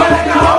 Holy